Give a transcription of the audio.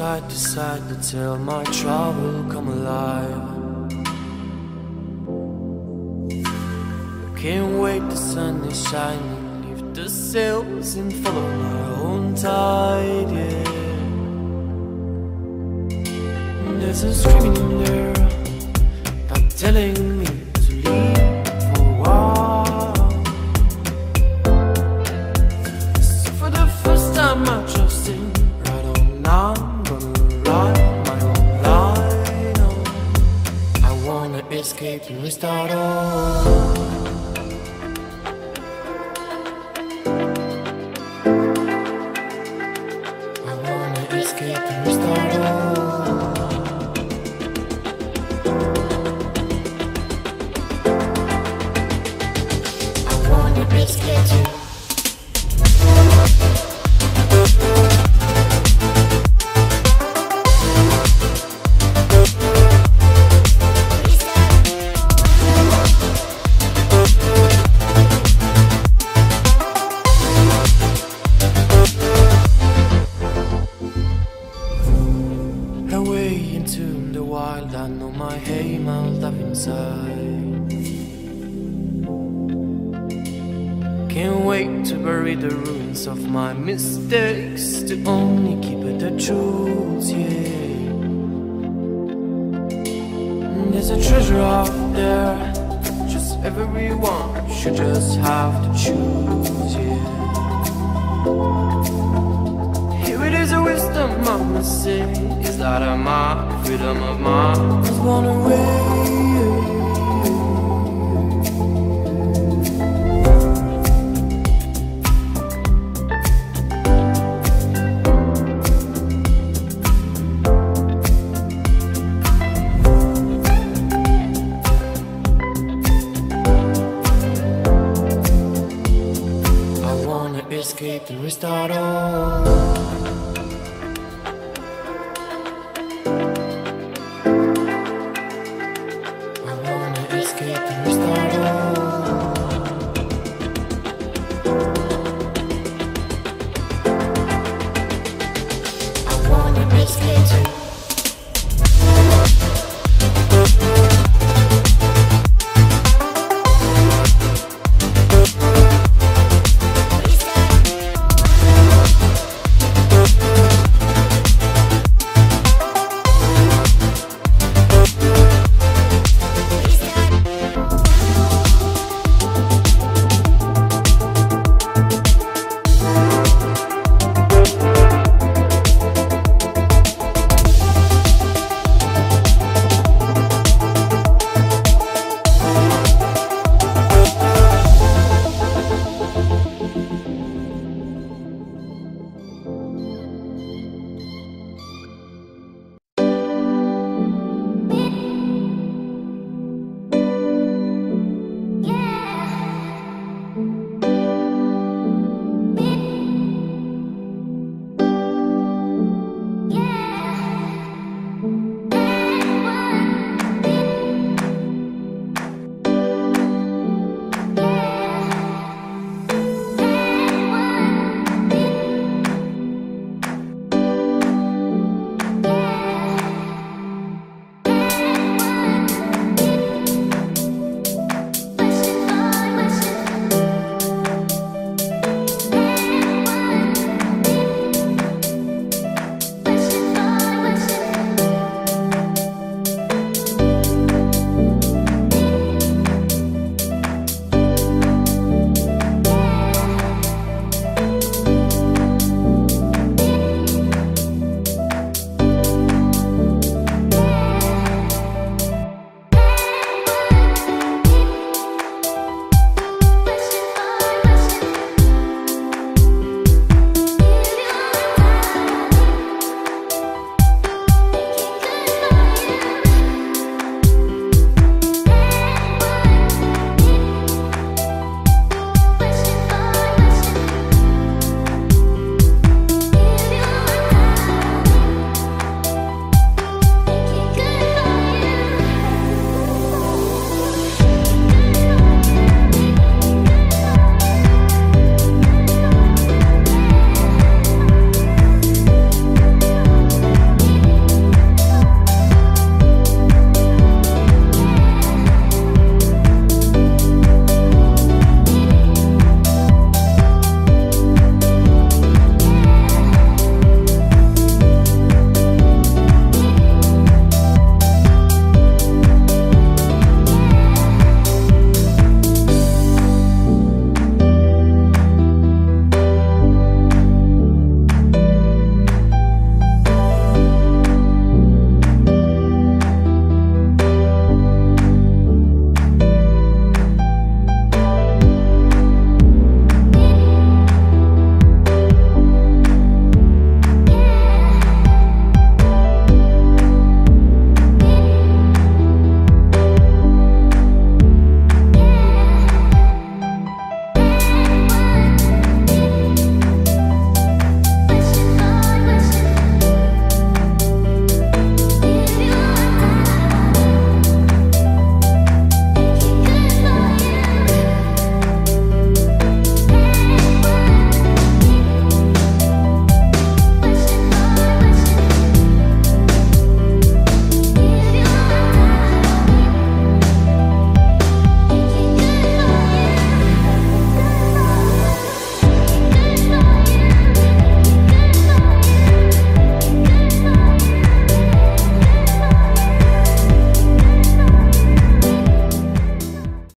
side to side to tell my trouble come alive. Can't wait, the sun is shining. Lift the sails and follow my own tide. Yeah. There's a screaming in there, not telling me to leave for a while. So for the first time I trust him Right on now, I'm gonna ride my own line on. I wanna escape and restart all of my mistakes, to only keep it the truth, yeah. There's a treasure out there, just everyone should just have to choose, yeah. Here it is a wisdom I must say Is that of my freedom of mind was born away